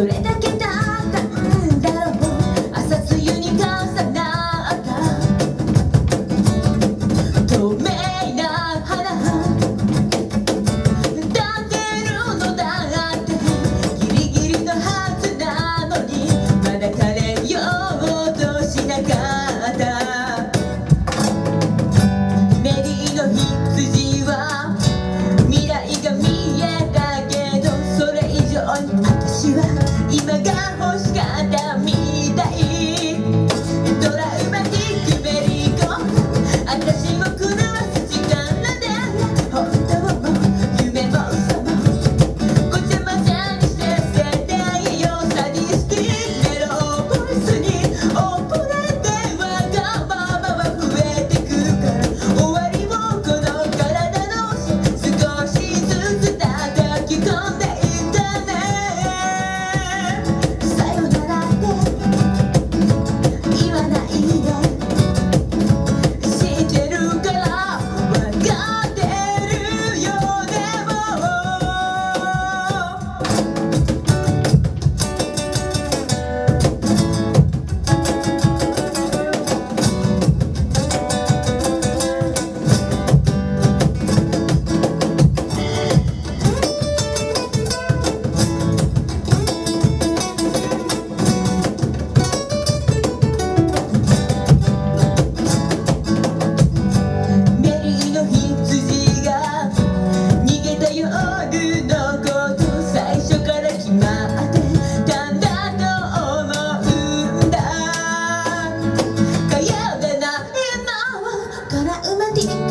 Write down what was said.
触れたは今が欲しかった未来から生まれて